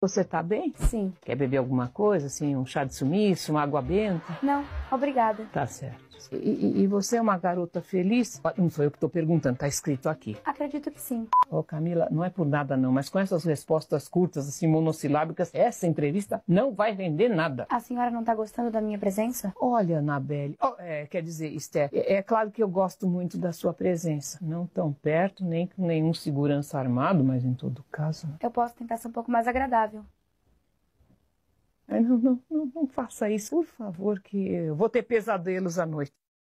Você tá bem? Sim. Quer beber alguma coisa, assim, um chá de sumiço, uma água benta? Não, obrigada. Tá certo. E, e- você é uma garota feliz? Não foi eu que estou perguntando, tá escrito aqui. Acredito que sim. Ô Camila, não é por nada não, mas com essas respostas curtas, assim, monossilábicas, essa entrevista não vai render nada. A senhora não tá gostando da minha presença? Olha, Anabelle, oh, é, quer dizer, Esther, é, é claro que eu gosto muito da sua presença. Não tão perto, nem com nenhum segurança armado, mas em todo caso... né? Eu posso tentar ser um pouco mais agradável. Ai, não, não, não, não faça isso, por favor, que eu vou ter pesadelos à noite.